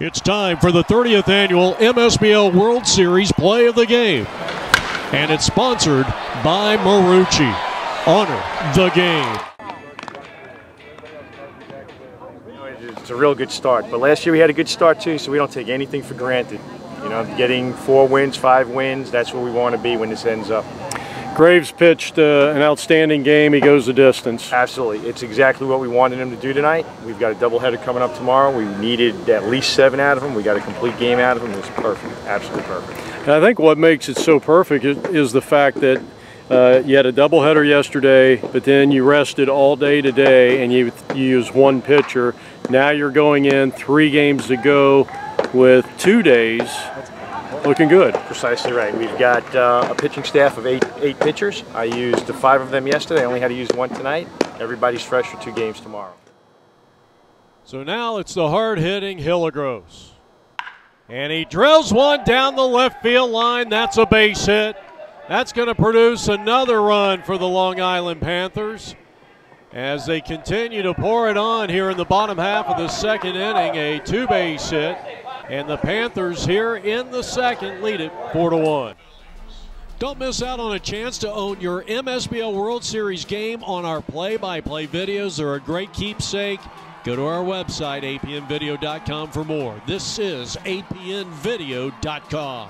It's time for the 30th annual MSBL World Series Play of the Game. And it's sponsored by Marucci. Honor the game. It's a real good start. But last year we had a good start too, so we don't take anything for granted. You know, getting four wins, five wins, that's where we want to be when this ends up. Graves pitched uh, an outstanding game. He goes the distance. Absolutely. It's exactly what we wanted him to do tonight. We've got a doubleheader coming up tomorrow. We needed at least seven out of him. We got a complete game out of him. It was perfect. Absolutely perfect. And I think what makes it so perfect is, is the fact that uh, you had a doubleheader yesterday, but then you rested all day today and you, you used one pitcher. Now you're going in three games to go with two days looking good. Precisely right. We've got uh, a pitching staff of eight eight pitchers. I used five of them yesterday. I only had to use one tonight. Everybody's fresh for two games tomorrow. So now it's the hard hitting Hilligros. And he drills one down the left field line. That's a base hit. That's going to produce another run for the Long Island Panthers as they continue to pour it on here in the bottom half of the second inning. A two base hit. And the Panthers here in the second lead it 4 to 1. Don't miss out on a chance to own your MSBL World Series game on our play by play videos. They're a great keepsake. Go to our website, apnvideo.com, for more. This is apnvideo.com.